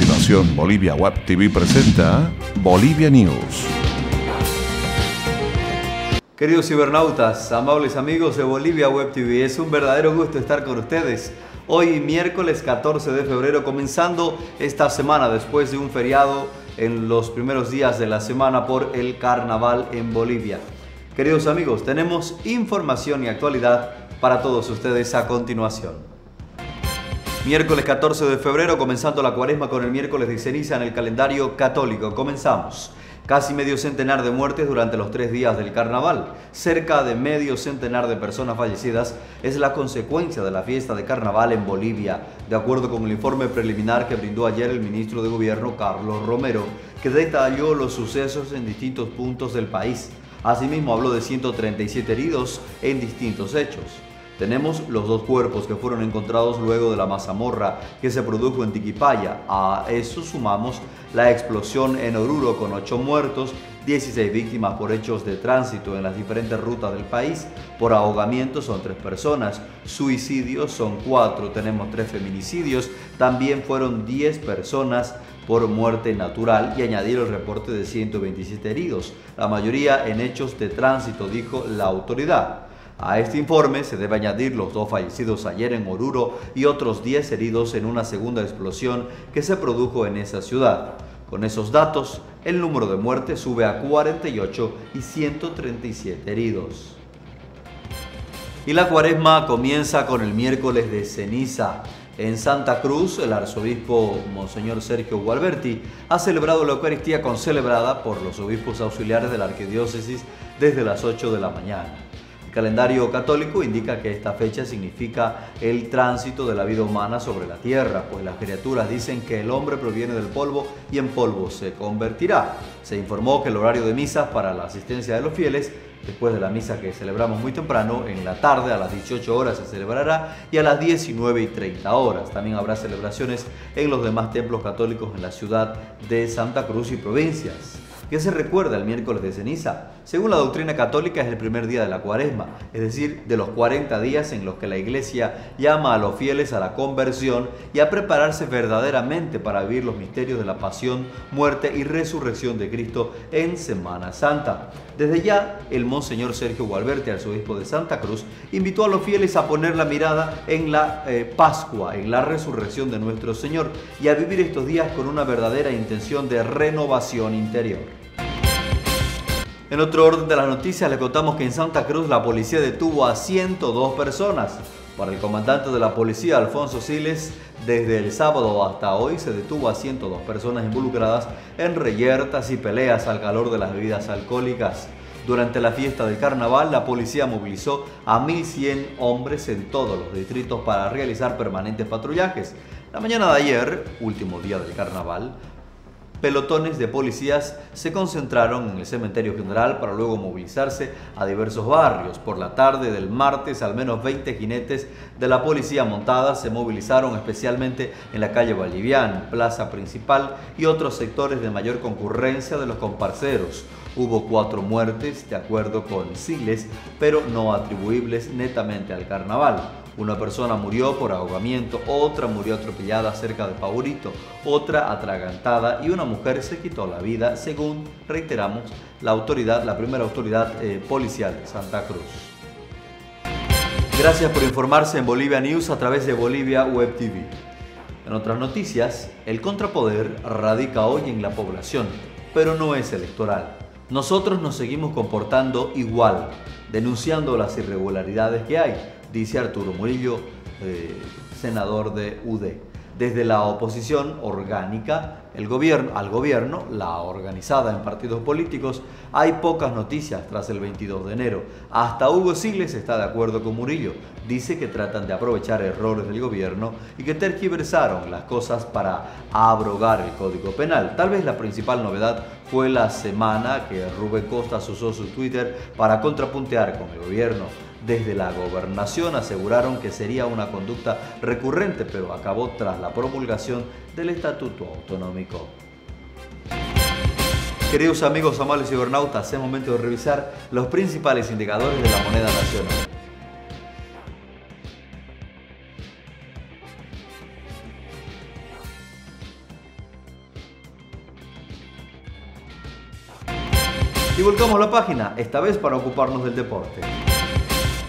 continuación, Bolivia Web TV presenta Bolivia News. Queridos cibernautas, amables amigos de Bolivia Web TV, es un verdadero gusto estar con ustedes. Hoy miércoles 14 de febrero, comenzando esta semana después de un feriado en los primeros días de la semana por el carnaval en Bolivia. Queridos amigos, tenemos información y actualidad para todos ustedes a continuación. Miércoles 14 de febrero, comenzando la cuaresma con el miércoles de ceniza en el calendario católico. Comenzamos. Casi medio centenar de muertes durante los tres días del carnaval. Cerca de medio centenar de personas fallecidas es la consecuencia de la fiesta de carnaval en Bolivia, de acuerdo con el informe preliminar que brindó ayer el ministro de Gobierno Carlos Romero, que detalló los sucesos en distintos puntos del país. Asimismo habló de 137 heridos en distintos hechos. Tenemos los dos cuerpos que fueron encontrados luego de la mazamorra que se produjo en Tiquipaya. A eso sumamos la explosión en Oruro con 8 muertos, 16 víctimas por hechos de tránsito en las diferentes rutas del país. Por ahogamiento son 3 personas, suicidios son 4, tenemos 3 feminicidios, también fueron 10 personas por muerte natural y añadir el reporte de 127 heridos, la mayoría en hechos de tránsito, dijo la autoridad. A este informe se debe añadir los dos fallecidos ayer en Oruro y otros 10 heridos en una segunda explosión que se produjo en esa ciudad. Con esos datos, el número de muertes sube a 48 y 137 heridos. Y la cuaresma comienza con el miércoles de ceniza. En Santa Cruz, el arzobispo Monseñor Sergio Gualberti ha celebrado la Eucaristía concelebrada por los obispos auxiliares de la arquidiócesis desde las 8 de la mañana. Calendario católico indica que esta fecha significa el tránsito de la vida humana sobre la tierra, pues las criaturas dicen que el hombre proviene del polvo y en polvo se convertirá. Se informó que el horario de misas para la asistencia de los fieles después de la misa que celebramos muy temprano, en la tarde a las 18 horas se celebrará y a las 19 y 30 horas. También habrá celebraciones en los demás templos católicos en la ciudad de Santa Cruz y provincias. ¿Qué se recuerda el miércoles de ceniza? Según la doctrina católica es el primer día de la cuaresma, es decir, de los 40 días en los que la iglesia llama a los fieles a la conversión y a prepararse verdaderamente para vivir los misterios de la pasión, muerte y resurrección de Cristo en Semana Santa. Desde ya, el Monseñor Sergio Gualberti, arzobispo de Santa Cruz, invitó a los fieles a poner la mirada en la eh, Pascua, en la resurrección de nuestro Señor y a vivir estos días con una verdadera intención de renovación interior. En otro orden de las noticias, le contamos que en Santa Cruz la policía detuvo a 102 personas. Para el comandante de la policía, Alfonso Siles, desde el sábado hasta hoy se detuvo a 102 personas involucradas en reyertas y peleas al calor de las bebidas alcohólicas. Durante la fiesta del carnaval, la policía movilizó a 1.100 hombres en todos los distritos para realizar permanentes patrullajes. La mañana de ayer, último día del carnaval, pelotones de policías se concentraron en el cementerio general para luego movilizarse a diversos barrios. Por la tarde del martes, al menos 20 jinetes de la policía montada se movilizaron especialmente en la calle Vallivian, plaza principal y otros sectores de mayor concurrencia de los comparceros. Hubo cuatro muertes, de acuerdo con Siles, pero no atribuibles netamente al carnaval. Una persona murió por ahogamiento, otra murió atropellada cerca de Paurito, otra atragantada y una mujer se quitó la vida, según reiteramos la autoridad, la primera autoridad eh, policial Santa Cruz. Gracias por informarse en Bolivia News a través de Bolivia Web TV. En otras noticias, el contrapoder radica hoy en la población, pero no es electoral. Nosotros nos seguimos comportando igual, denunciando las irregularidades que hay, dice Arturo Murillo, eh, senador de UD. Desde la oposición orgánica el gobierno, al gobierno, la organizada en partidos políticos, hay pocas noticias tras el 22 de enero. Hasta Hugo Siles está de acuerdo con Murillo. Dice que tratan de aprovechar errores del gobierno y que tergiversaron las cosas para abrogar el Código Penal. Tal vez la principal novedad fue la semana que Rubén Costa usó su Twitter para contrapuntear con el gobierno. Desde la gobernación aseguraron que sería una conducta recurrente, pero acabó tras la promulgación del Estatuto Autonómico. Queridos amigos amables cibernautas, es momento de revisar los principales indicadores de la moneda nacional. Y volcamos la página, esta vez para ocuparnos del deporte.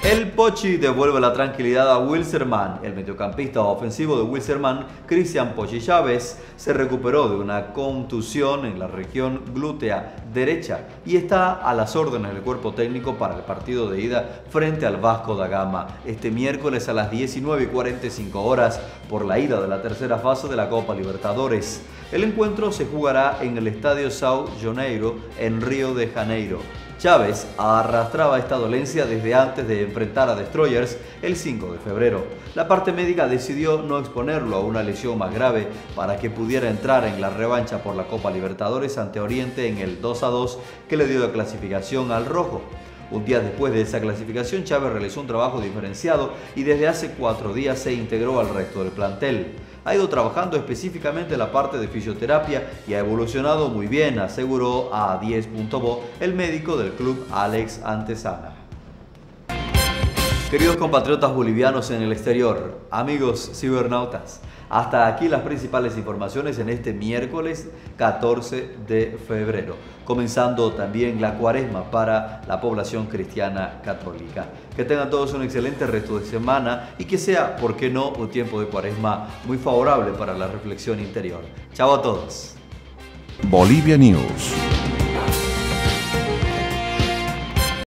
El Pochi devuelve la tranquilidad a Wilserman. El mediocampista ofensivo de Wilserman, Cristian Pochi Chávez, se recuperó de una contusión en la región glútea derecha y está a las órdenes del cuerpo técnico para el partido de ida frente al Vasco da Gama este miércoles a las 19.45 horas por la ida de la tercera fase de la Copa Libertadores. El encuentro se jugará en el Estadio Sao Janeiro en Río de Janeiro. Chávez arrastraba esta dolencia desde antes de enfrentar a Destroyers el 5 de febrero. La parte médica decidió no exponerlo a una lesión más grave para que pudiera entrar en la revancha por la Copa Libertadores ante Oriente en el 2 a 2 que le dio la clasificación al rojo. Un día después de esa clasificación, Chávez realizó un trabajo diferenciado y desde hace cuatro días se integró al resto del plantel ha ido trabajando específicamente la parte de fisioterapia y ha evolucionado muy bien, aseguró a 10.bo el médico del club Alex Antesana. Queridos compatriotas bolivianos en el exterior, amigos cibernautas, hasta aquí las principales informaciones en este miércoles 14 de febrero, comenzando también la cuaresma para la población cristiana católica. Que tengan todos un excelente resto de semana y que sea, por qué no, un tiempo de cuaresma muy favorable para la reflexión interior. Chao a todos. Bolivia News.